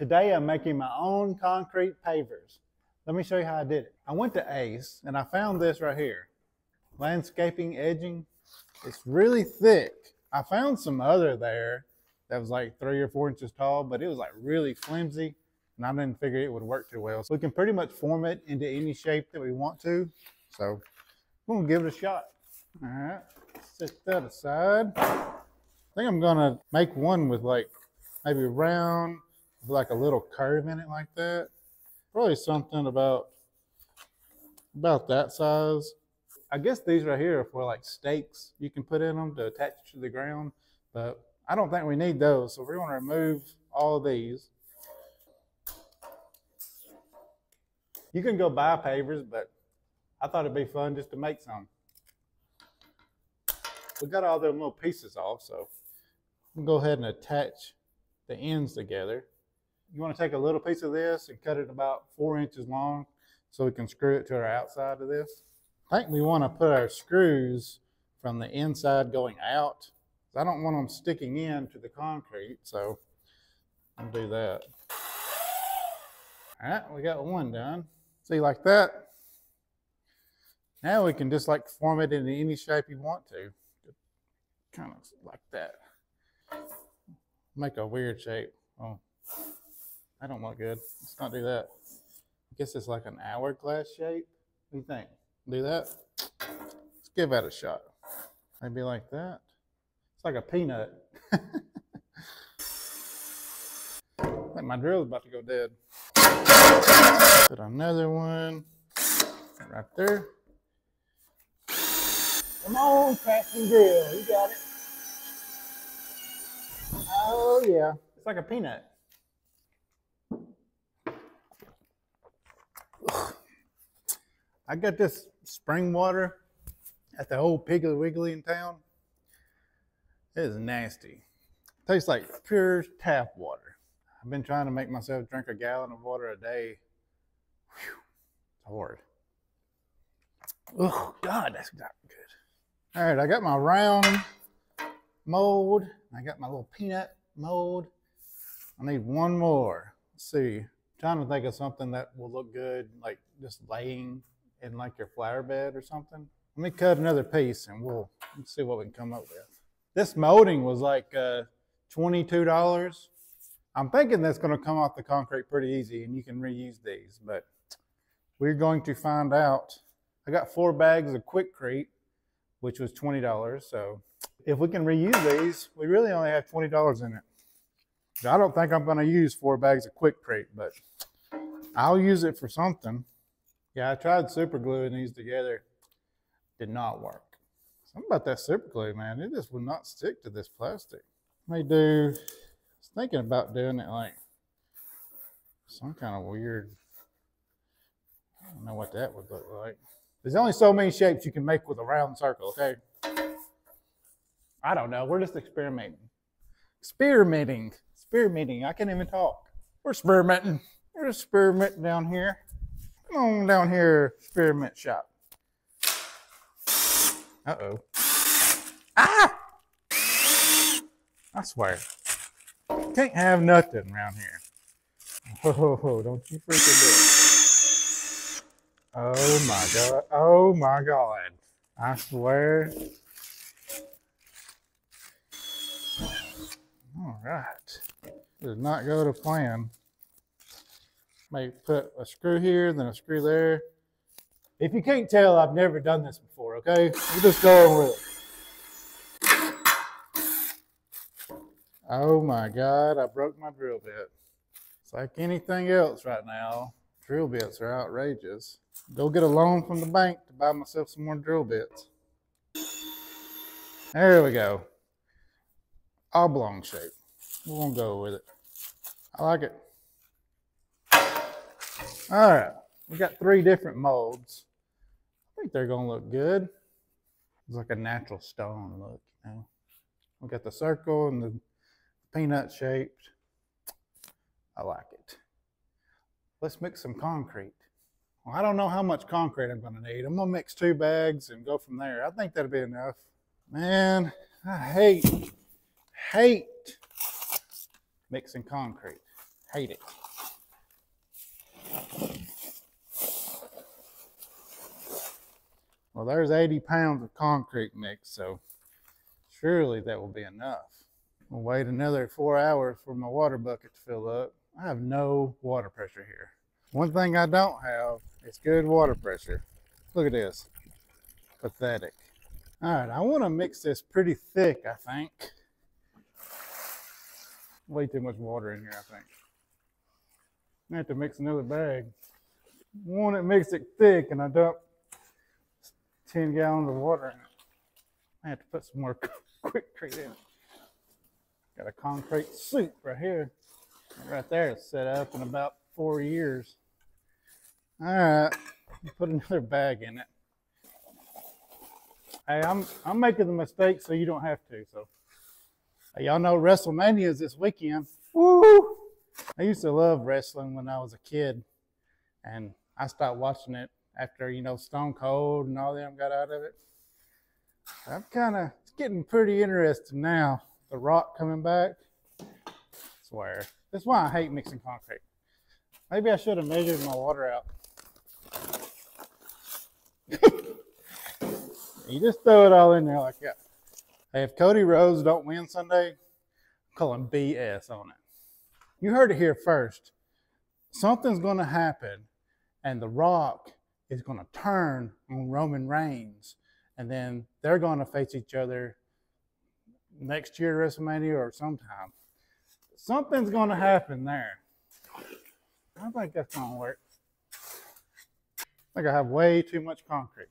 Today I'm making my own concrete pavers. Let me show you how I did it. I went to Ace and I found this right here. Landscaping edging. It's really thick. I found some other there that was like three or four inches tall, but it was like really flimsy and I didn't figure it would work too well. So we can pretty much form it into any shape that we want to. So I'm gonna give it a shot. All right, set that aside. I think I'm gonna make one with like maybe round, with like a little curve in it like that. Probably something about about that size. I guess these right here are for like stakes you can put in them to attach to the ground, but I don't think we need those. So we're to remove all of these. You can go buy pavers, but I thought it'd be fun just to make some. We got all them little pieces off, so we'll go ahead and attach the ends together. You want to take a little piece of this and cut it about four inches long so we can screw it to our outside of this. I think we want to put our screws from the inside going out. I don't want them sticking in to the concrete, so I'll do that. All right, we got one done. See, like that. Now we can just like form it into any shape you want to. Kind of like that. Make a weird shape. Oh, I don't look good. Let's not do that. I guess it's like an hourglass shape. What do you think? Do that? Let's give that a shot. Maybe like that. It's like a peanut. I think my drill's about to go dead. Put another one right there. Come on, craft and grill. You got it. Oh, yeah. It's like a peanut. I got this spring water at the old Piggly Wiggly in town. It is nasty. tastes like pure tap water. I've been trying to make myself drink a gallon of water a day. Whew, it's hard. Oh, God, that's not good. All right, I got my round mold. I got my little peanut mold. I need one more. Let's see. I'm trying to think of something that will look good, like just laying in like your flower bed or something. Let me cut another piece and we'll see what we can come up with. This molding was like uh, $22. I'm thinking that's going to come off the concrete pretty easy and you can reuse these, but we're going to find out. I got four bags of Quikrete, which was $20. So if we can reuse these, we really only have $20 in it. I don't think I'm going to use four bags of Quikrete, but I'll use it for something. Yeah, I tried super gluing these together. Did not work. Something about that super glue, man. It just will not stick to this plastic. May do, I was thinking about doing it like some kind of weird, I don't know what that would look like. There's only so many shapes you can make with a round circle, okay? I don't know. We're just experimenting. Experimenting. Experimenting. I can't even talk. We're experimenting. We're experimenting down here. Come on down here, experiment shop. Uh-oh. Ah! I swear. Can't have nothing around here. Oh, don't you freaking do it. Oh my god. Oh my god. I swear. All right. Did not go to plan. May put a screw here, then a screw there. If you can't tell, I've never done this before, okay? We're just going with it. Oh my God, I broke my drill bit. It's like anything else right now. Drill bits are outrageous. Go get a loan from the bank to buy myself some more drill bits. There we go. Oblong shape. We're gonna go with it. I like it. All right, we got three different molds. I think they're gonna look good. It's like a natural stone look, you know. We got the circle and the peanut shaped. I like it. Let's mix some concrete. Well, I don't know how much concrete I'm gonna need. I'm gonna mix two bags and go from there. I think that'll be enough. Man, I hate, hate mixing concrete. Hate it. Well, there's 80 pounds of concrete mix, so surely that will be enough. We'll wait another four hours for my water bucket to fill up. I have no water pressure here. One thing I don't have is good water pressure. Look at this. Pathetic. All right, I want to mix this pretty thick, I think. Way too much water in here, I think. I have to mix another bag. Want it mixed it thick, and I dump 10 gallons of water in it. I have to put some more Quikrete in it. Got a concrete suit right here. Right there, it's set up in about four years. All right, put another bag in it. Hey, I'm I'm making the mistake so you don't have to. So, hey, y'all know WrestleMania is this weekend. Woo! I used to love wrestling when I was a kid, and I stopped watching it after you know Stone Cold and all them got out of it. I'm kind of it's getting pretty interesting now. The Rock coming back. I swear, that's why I hate mixing concrete. Maybe I should have measured my water out. you just throw it all in there like that. Hey, if Cody Rhodes don't win Sunday, I'm calling BS on it. You heard it here first. Something's going to happen, and The Rock is going to turn on Roman Reigns, and then they're going to face each other next year at WrestleMania or sometime. Something's going to happen there. I think that's going to work. I think I have way too much concrete.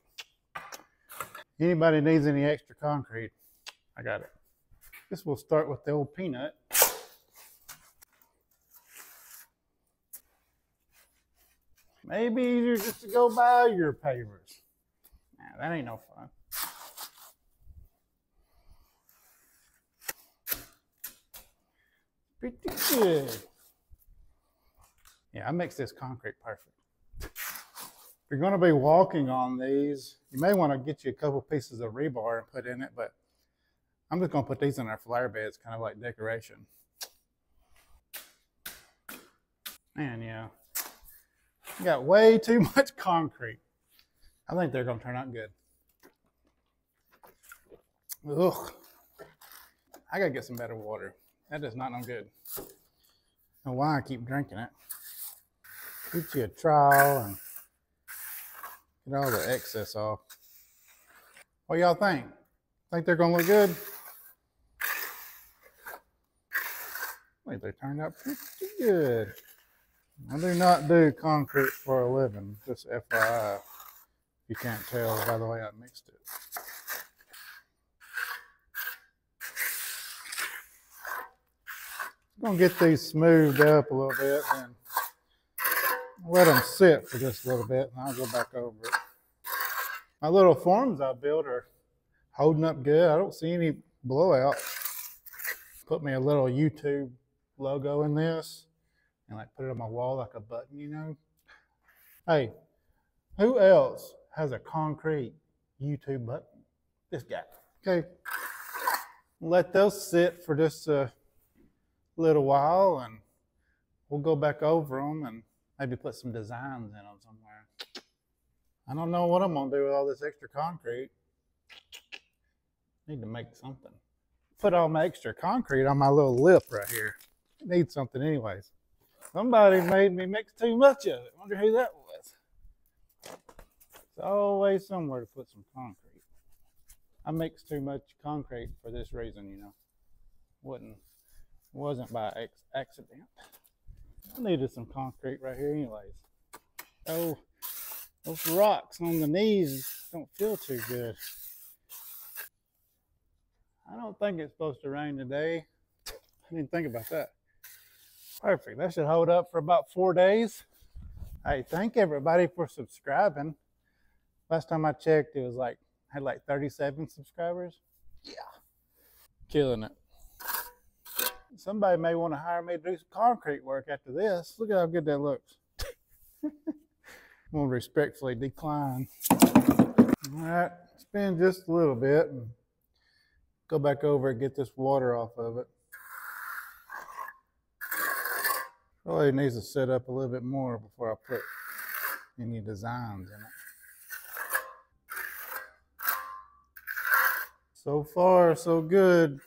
Anybody needs any extra concrete, I got it. This will start with the old peanut. Maybe easier just to go buy your pavers. Nah, that ain't no fun. Pretty good. Yeah, I mix this concrete perfect. If you're going to be walking on these, you may want to get you a couple pieces of rebar and put in it, but I'm just going to put these in our flower beds, kind of like decoration. Man, yeah. You got way too much concrete. I think they're going to turn out good. Ugh. I got to get some better water. That does not no good. And why I keep drinking it. Get you a trowel and get all the excess off. What y'all think? Think they're going to look good? I think they turned out pretty good. I do not do concrete for a living, just FYI. You can't tell by the way I mixed it. I'm gonna get these smoothed up a little bit and let them sit for just a little bit and I'll go back over it. My little forms I built are holding up good. I don't see any blowout. Put me a little YouTube logo in this and like put it on my wall like a button, you know. Hey, who else has a concrete YouTube button? This guy. Okay. Let those sit for just a little while and we'll go back over them and maybe put some designs in them somewhere. I don't know what I'm going to do with all this extra concrete. Need to make something. Put all my extra concrete on my little lip right here. Need something anyways. Somebody made me mix too much of it. Wonder who that was. It's always somewhere to put some concrete. I mix too much concrete for this reason, you know. Wouldn't wasn't by accident. I needed some concrete right here anyways. Oh, those rocks on the knees don't feel too good. I don't think it's supposed to rain today. I didn't think about that. Perfect. That should hold up for about four days. Hey, thank everybody for subscribing. Last time I checked, it was like, had like 37 subscribers. Yeah. Killing it. Somebody may want to hire me to do some concrete work after this. Look at how good that looks. I'm going to respectfully decline. All right, spin just a little bit and go back over and get this water off of it. Probably needs to set up a little bit more before I put any designs in it. So far, so good.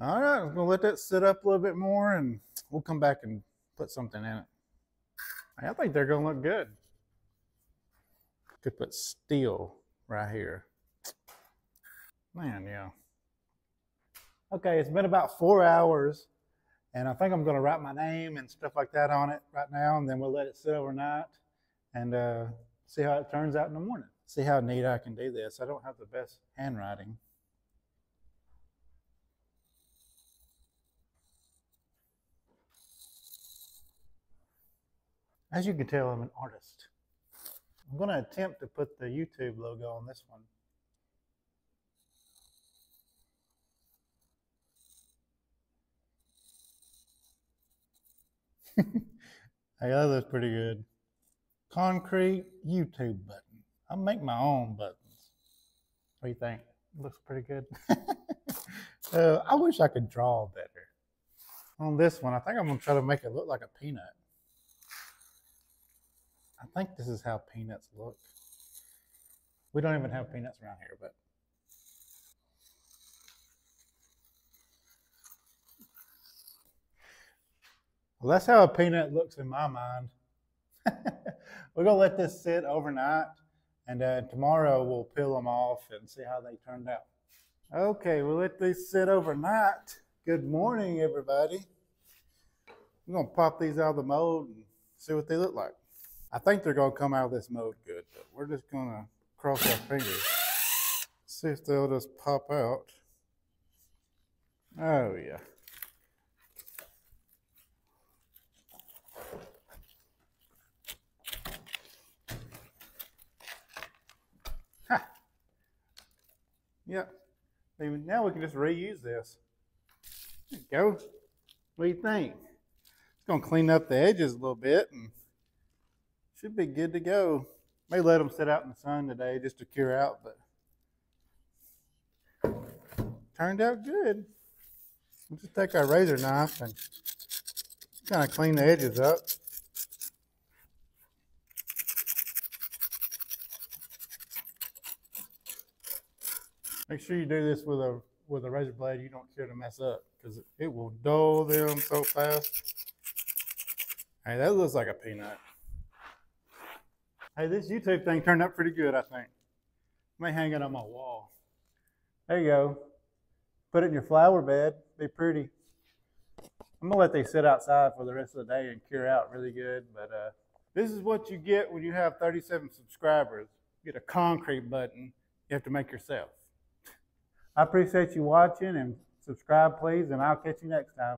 All right, I'm gonna let that sit up a little bit more and we'll come back and put something in it. I think they're gonna look good. Could put steel right here. Man, yeah. Okay, it's been about four hours, and I think I'm gonna write my name and stuff like that on it right now, and then we'll let it sit overnight and uh, see how it turns out in the morning. See how neat I can do this. I don't have the best handwriting. As you can tell, I'm an artist. I'm going to attempt to put the YouTube logo on this one. hey, that looks pretty good. Concrete YouTube button. I make my own buttons. What do you think? Looks pretty good. uh, I wish I could draw better. On this one, I think I'm going to try to make it look like a peanut. I think this is how peanuts look. We don't even have peanuts around here, but well, that's how a peanut looks in my mind. We're gonna let this sit overnight, and uh, tomorrow we'll peel them off and see how they turned out. Okay, we'll let these sit overnight. Good morning, everybody. I'm gonna pop these out of the mold and see what they look like. I think they're gonna come out of this mold good, but we're just gonna cross our fingers. See if they'll just pop out. Oh yeah. Yep. Now we can just reuse this. There you go. What do you think? It's gonna clean up the edges a little bit and should be good to go. May let them sit out in the sun today just to cure out, but turned out good. We'll just take our razor knife and kind of clean the edges up. Make sure you do this with a with a razor blade. You don't care to mess up because it will dull them so fast. Hey, that looks like a peanut. Hey, this YouTube thing turned out pretty good, I think. May hang it on my wall. There you go. Put it in your flower bed. Be pretty. I'm gonna let these sit outside for the rest of the day and cure out really good. But uh, this is what you get when you have 37 subscribers. You get a concrete button you have to make yourself. I appreciate you watching and subscribe, please, and I'll catch you next time.